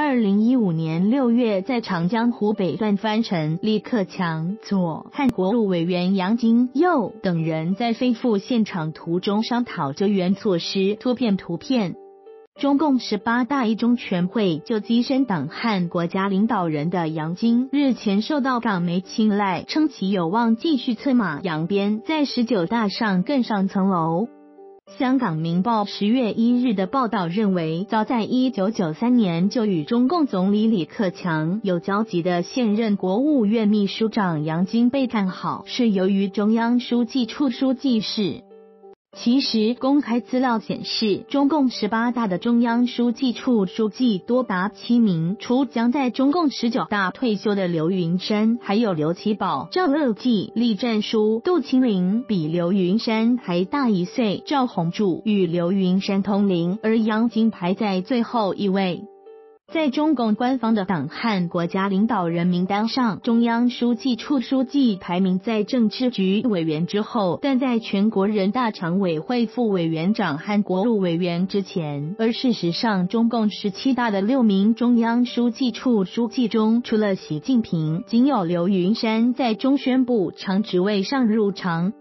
二零一五年六月，在长江湖北段翻沉，李克强、左汉国务委员杨金右等人在飞赴现场途中商讨救援措施。图片图片，中共十八大一中全会就跻身党汉国家领导人的杨金，日前受到港媒青睐，称其有望继续策马扬鞭，在十九大上更上层楼。香港《明报》十月一日的报道认为，早在一九九三年就与中共总理李克强有交集的现任国务院秘书长杨金被看好，是由于中央书记处书记室。其实，公开资料显示，中共十八大的中央书记处书记多达七名，除将在中共十九大退休的刘云山，还有刘奇葆、赵乐际、栗战书、杜清林，比刘云山还大一岁；赵宏柱与刘云山同龄，而杨金排在最后一位。在中共官方的党汉国家领导人名单上，中央书记处书记排名在政治局委员之后，但在全国人大常委会副委员长和国务委员之前。而事实上，中共十七大的六名中央书记处书记中，除了习近平，仅有刘云山在中宣部长职位上入常。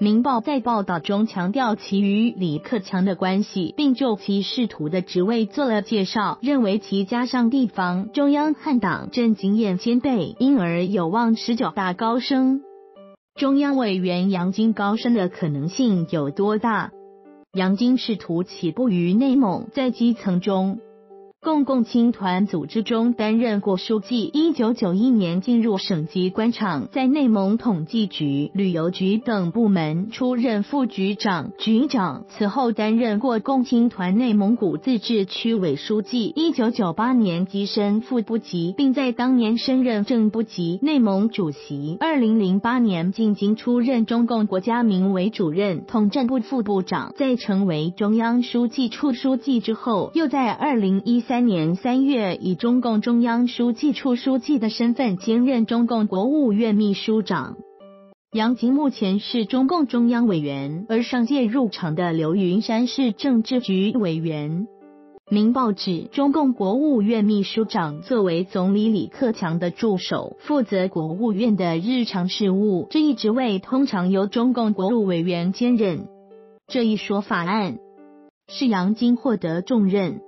明报在报道中强调其与李克强的关系，并就其仕途的职位做了介绍，认为其加上地方、中央和党政经验兼备，因而有望十九大高升。中央委员杨金高升的可能性有多大？杨金仕途起步于内蒙，在基层中。共共青团组织中担任过书记，一九九一年进入省级官场，在内蒙统计局、旅游局等部门出任副局长、局长。此后担任过共青团内蒙古自治区委书记，一九九八年跻身副部级，并在当年升任正部级内蒙主席。二零零八年进京出任中共国家民委主任、统战部副部长，在成为中央书记处书记之后，又在二零一三。三年三月，以中共中央书记处书记的身份兼任中共国务院秘书长。杨晶目前是中共中央委员，而上届入场的刘云山是政治局委员。明报指，中共国务院秘书长作为总理李克强的助手，负责国务院的日常事务，这一职位通常由中共国务委员兼任。这一说法案是杨金获得重任。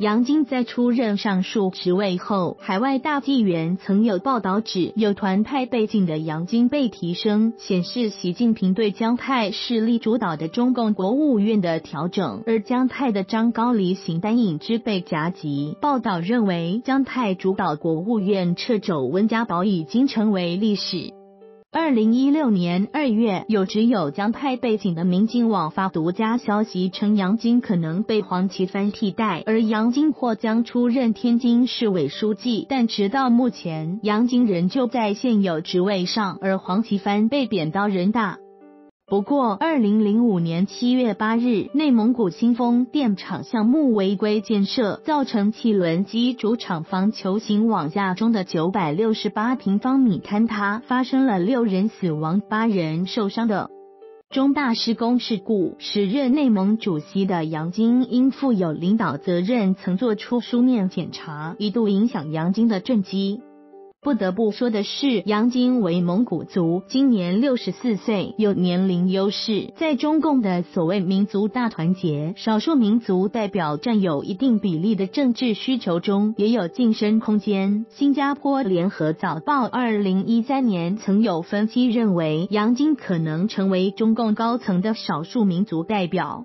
杨晶在出任上述职位后，海外大纪元曾有报道指，有团派背景的杨晶被提升，显示习近平对江派势力主导的中共国务院的调整。而江派的张高丽形单影只被夹击。报道认为，江派主导国务院撤走温家宝已经成为历史。二零一六年二月，有只有江派背景的民进网发独家消息称，杨金可能被黄奇帆替代，而杨金或将出任天津市委书记。但直到目前，杨金仍旧在现有职位上，而黄奇帆被贬到人大。不过，二零零五年七月八日，内蒙古新丰电厂项目违规建设，造成汽轮机主厂房球形网架中的九百六十八平方米坍塌，发生了六人死亡、八人受伤的重大施工事故。时任内蒙主席的杨晶因负有领导责任，曾作出书面检查，一度影响杨晶的政绩。不得不说的是，杨金为蒙古族，今年六十四岁，有年龄优势，在中共的所谓民族大团结、少数民族代表占有一定比例的政治需求中，也有晋升空间。新加坡联合早报二零一三年曾有分析认为，杨金可能成为中共高层的少数民族代表。